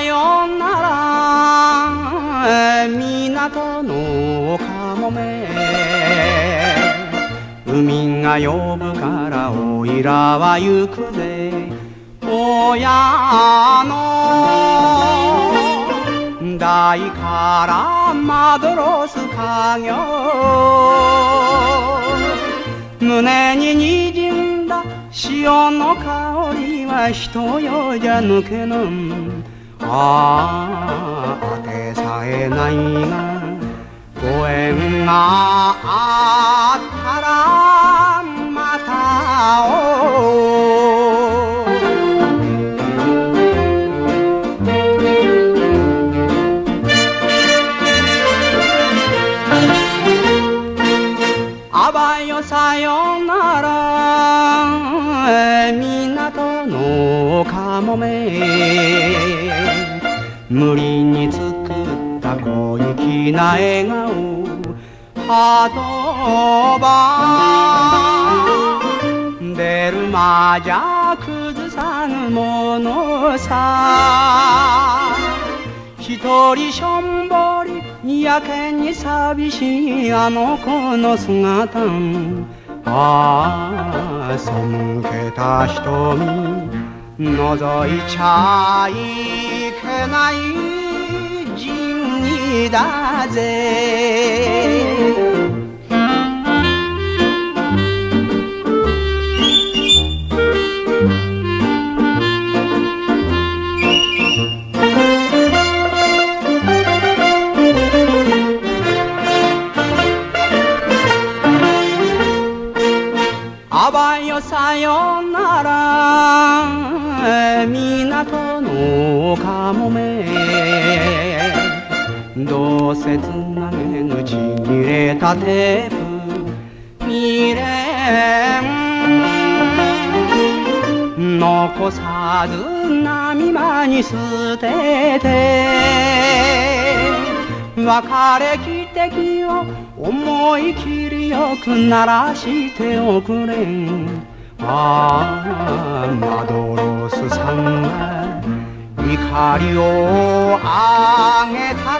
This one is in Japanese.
よなら港のかもめ。海が呼ぶからおいらは行くぜ。親の台からまどろす家業。胸ににじんだ潮の香りは人よじゃ抜けぬ。ああ当てさえないがご縁があったらまた会おうあばよさよなら。港のかもめ。無理に作った小粋な笑顔。ハートバ出るまじゃ崩さぬものさ。一人しょんぼりやけに寂しいあの子の姿。ああ背けた瞳覗いちゃい。けない仁義だぜ。さよなら。港のかもめどうせつなげぬちぎれたテープ。未練。残さず波間に捨てて。別れ汽笛を思い切りよく鳴らしておくれ。あマドロスさんが怒りをあげた